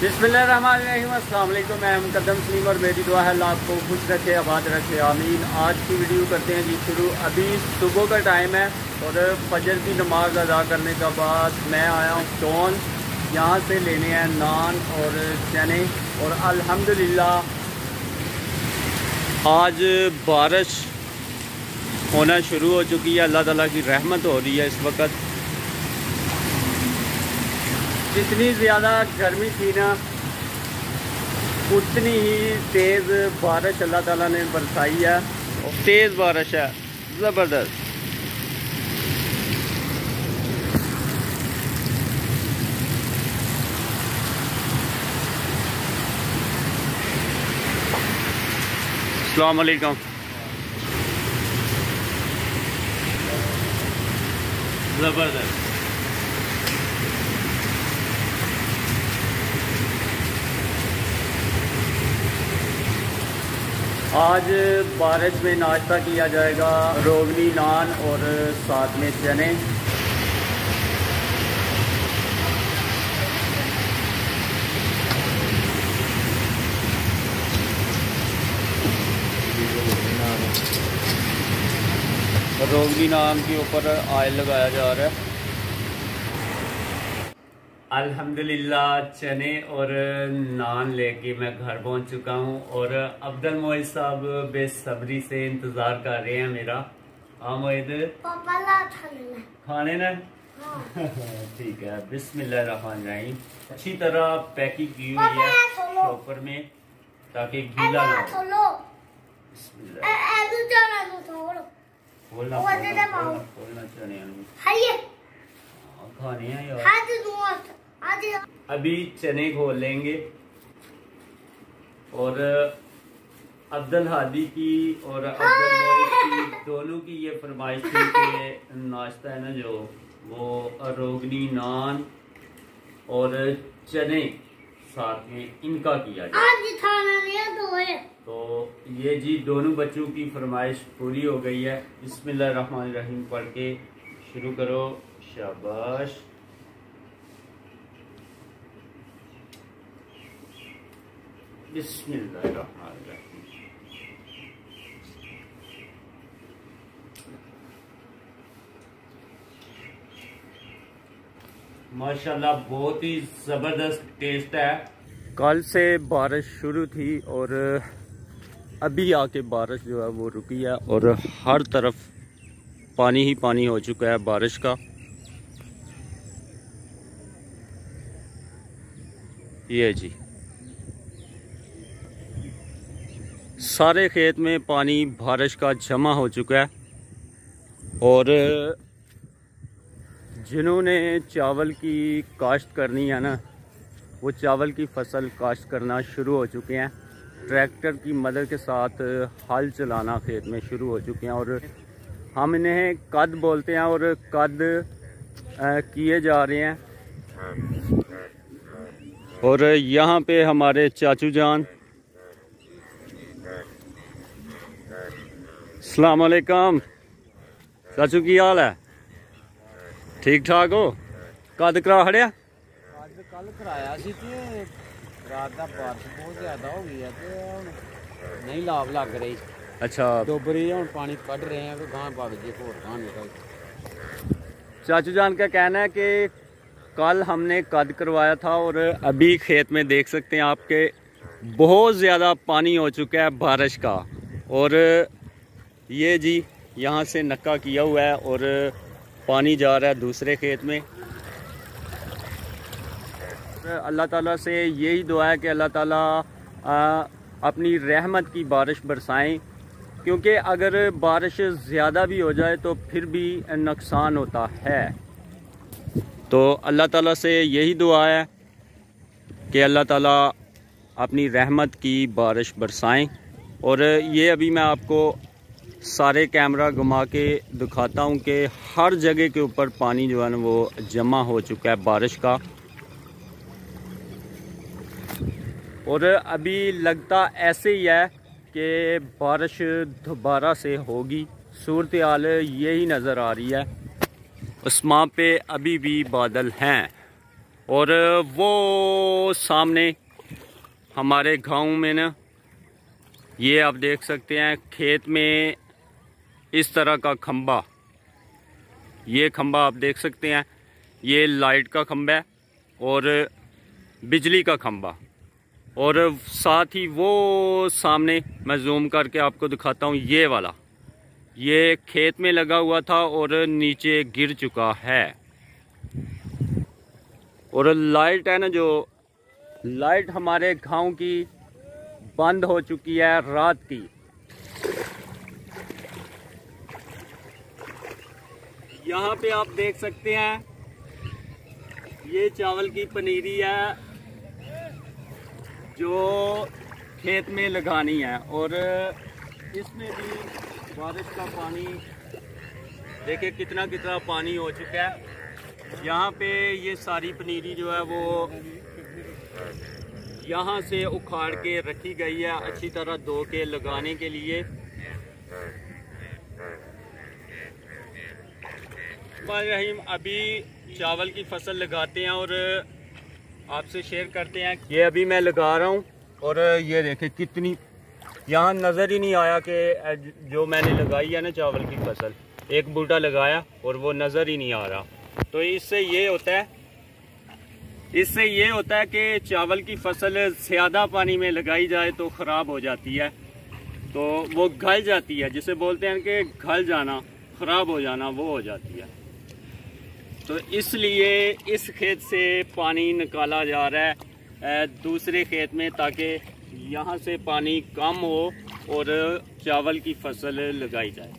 बिस्मिल्लाम मैं मुकदम सलीम और मेरी दुआ है, अल्लाह आपको खुश रखे, आबाद रखे, आमीन। आज की वीडियो करते हैं जी शुरू। अभी सुबह का टाइम है और फजर की नमाज़ अदा करने के बाद मैं आया हूँ टोन। यहाँ से लेने हैं नान और चने और अल्हम्दुलिल्लाह। आज बारिश होना शुरू हो चुकी है। अल्लाह ताला की रहमत हो रही है इस वक्त। जितनी ज़्यादा गर्मी थी ना, उतनी ही तेज़ बारिश अल्लाह ताला ने बरसाई है। तेज़ बारिश है। ज़बरदस्त। अलैक्म ज़बरदस्त। आज बारिश में नाश्ता किया जाएगा। रोगनी नान और साथ में चने। रोगनी नान के ऊपर आयल लगाया जा रहा है। अल्हम्दुलिल्लाह चने और नान लेके मैं घर पहुँच चुका हूँ और अब्दुल मोहित साहब बेसब्री से इंतज़ार कर रहे हैं मेरा। हाँ मोहित? खाने ना। हाँ। ठीक है बिस्मिल्लाह रहमान रहीम अच्छी तरह पैकिंग की हुई है शॉपर में ताकि गीला ना हो खोलना खोलना चने खाने हैं यार। अभी चने घोल लेंगे। और अब्दुल हादी की और अब्दुल की दोनों की ये फरमाइश थी कि नाश्ता है ना जो वो रोगनी नान और चने साथ में इनका किया जाए। तो ये जी दोनों बच्चों की फरमाइश पूरी हो गई है। बिस्मिल्लाह रहमान रहीम पढ़ के शुरू करो। शाबाश। माशाल्लाह, बहुत ही ज़बरदस्त टेस्ट है। कल से बारिश शुरू थी और अभी आके बारिश जो है वो रुकी है और हर तरफ़ पानी ही पानी हो चुका है बारिश का। ये जी। सारे खेत में पानी, बारिश का जमा हो चुका है। और, जिन्होंने चावल की काश्त करनी है ना, वो चावल की फ़सल काश्त करना शुरू हो चुके हैं। ट्रैक्टर की मदद के साथ हल चलाना खेत में शुरू हो चुके हैं। और हम इन्हें कद बोलते हैं और कद किए जा रहे हैं। और यहाँ पे हमारे चाचू जान सलामकुम चाचू की हाल है ठीक ठाक हो कद करा खड़िया चाचू जान का कहना है कि कल हमने कद करवाया था और अभी खेत में देख सकते हैं आपके बहुत ज़्यादा पानी हो चुका है बारिश का और ये जी यहाँ से नक्का किया हुआ है और पानी जा रहा है दूसरे खेत में। अल्लाह ताला से यही दुआ है कि अल्लाह ताला अपनी रहमत की बारिश बरसाएँ, क्योंकि अगर बारिश ज़्यादा भी हो जाए तो फिर भी नुकसान होता है। तो अल्लाह ताला से यही दुआ है कि अल्लाह ताला अपनी रहमत की बारिश बरसाएँ। और ये अभी मैं आपको सारे कैमरा घुमा के दिखाता हूँ कि हर जगह के ऊपर पानी जो है ना वो जमा हो चुका है बारिश का। और अभी लगता ऐसे ही है कि बारिश दोबारा से होगी। सूरत हाल यही नज़र आ रही है। उस माह पे अभी भी बादल हैं। और वो सामने हमारे गाँव में ना, ये आप देख सकते हैं, खेत में इस तरह का खम्बा ये खम्बा आप देख सकते हैं, ये लाइट का खम्बा है और बिजली का खम्बा और साथ ही वो सामने, मैं जूम करके आपको दिखाता हूँ, ये वाला। ये खेत में लगा हुआ था और नीचे गिर चुका है। और लाइट है ना जो, लाइट हमारे गाँव की बंद हो चुकी है रात की। यहाँ पे आप देख सकते हैं, ये चावल की पनीरी है जो खेत में लगानी है और इसमें भी बारिश का पानी, देखिए कितना कितना पानी हो चुका है। यहाँ पे ये सारी पनीरी जो है वो यहाँ से उखाड़ के रखी गई है, अच्छी तरह धो के लगाने के लिए। रहीम, अभी चावल की फ़सल लगाते हैं और आपसे शेयर करते हैं। ये अभी मैं लगा रहा हूँ और ये देखें कितनी, यहाँ नज़र ही नहीं आया कि जो मैंने लगाई है ना चावल की फ़सल, एक बूटा लगाया और वो नज़र ही नहीं आ रहा। तो इससे ये होता है, इससे ये होता है कि चावल की फ़सल ज़्यादा पानी में लगाई जाए तो ख़राब हो जाती है तो वो घल जाती है, जिसे बोलते हैं कि घल जाना, ख़राब हो जाना, वो हो जाती है। तो इसलिए इस खेत से पानी निकाला जा रहा है दूसरे खेत में ताकि यहाँ से पानी कम हो और चावल की फ़सल लगाई जाए।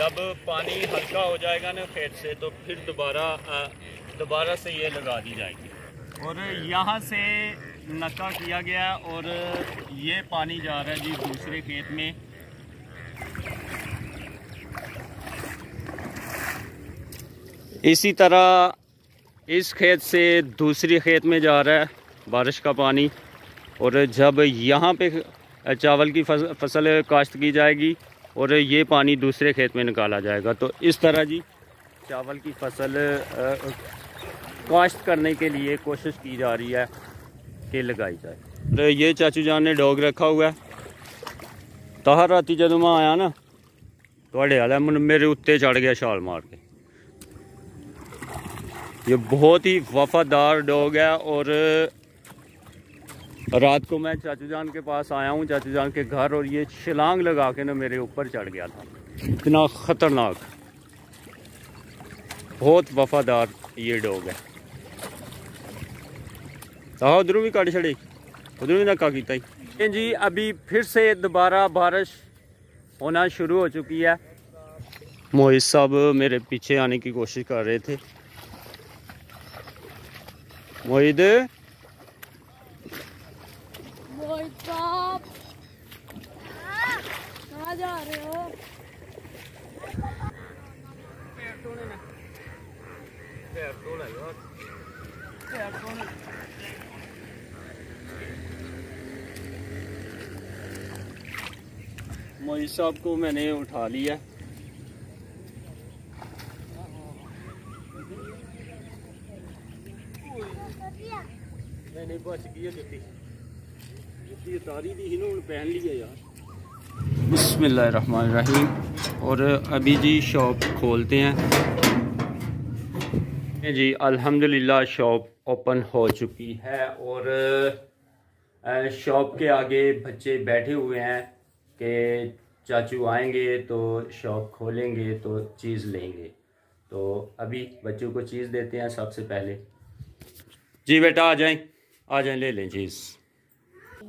जब पानी हल्का हो जाएगा ना खेत से तो फिर दोबारा दोबारा से ये लगा दी जाएगी। और यहाँ से नक्का किया गया और ये पानी जा रहा है जी दूसरे खेत में। इसी तरह इस खेत से दूसरी खेत में जा रहा है बारिश का पानी। और जब यहाँ पे चावल की फ़सल काश्त की जाएगी और ये पानी दूसरे खेत में निकाला जाएगा। तो इस तरह जी, चावल की फ़सल काश्त करने के लिए कोशिश की जा रही है कि लगाई जाए। तो ये चाचू जान ने डॉग रखा हुआ है। ताहर राती जो मैं आया ना थोड़े हाल मेरे उत्ते चढ़ गया छाल मार के। ये बहुत ही वफादार डॉग है और रात को मैं चाचू जान के पास आया हूँ, चाचू जान के घर और ये छलांग लगा के ना मेरे ऊपर चढ़ गया था। इतना ख़तरनाक। बहुत वफादार ये डॉग है। हाँ उधर भी कट छड़ी। उधर भी नक्का किया जी, अभी फिर से दोबारा बारिश होना शुरू हो चुकी है। मोहित साहब मेरे पीछे आने की कोशिश कर रहे थे। मोहित? मोई साहब को मैंने उठा लिया। नहीं बच गई जुत्ती जुत्ती उतारी थी पहन लिया यार। बसमीम और अभी जी शॉप खोलते हैं। जी, अल्हम्दुलिल्लाह, शॉप ओपन हो चुकी है और शॉप के आगे बच्चे बैठे हुए हैं कि चाचू आएँगे तो शॉप खोलेंगे तो चीज़ लेंगे। तो अभी बच्चों को चीज़ देते हैं सबसे पहले। जी बेटा, आ जाएँ आ जाएँ, ले लें चीज़।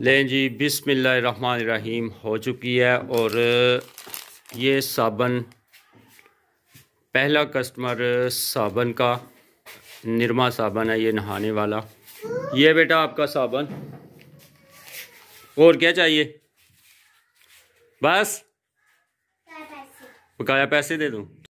लें जी बिसमीम हो चुकी है और, ये साबन, पहला कस्टमर साबन का निरमा साबन है ये नहाने वाला। ये बेटा आपका साबन। और क्या चाहिए? बस? बकाया पैसे दे दूँ?